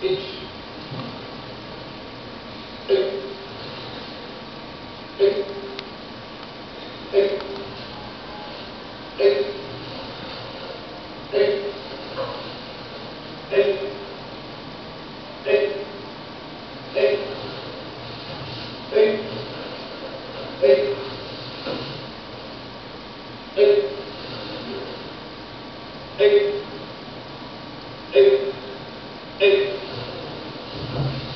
It's, it, it, it, it, it, it, it, it, it, it, it, it, it, it.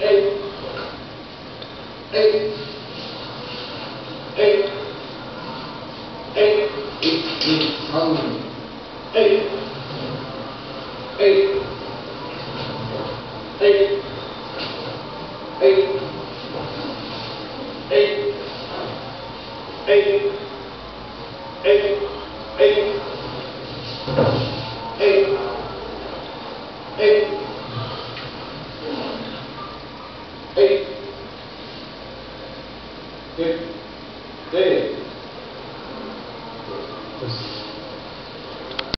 Eight. Eight. Eight. Eight. Hungry. Eight. Eight. Eight. Eight. Eight. Eight. Eight. Eight. Eight. Eight. Ei, fifty, day.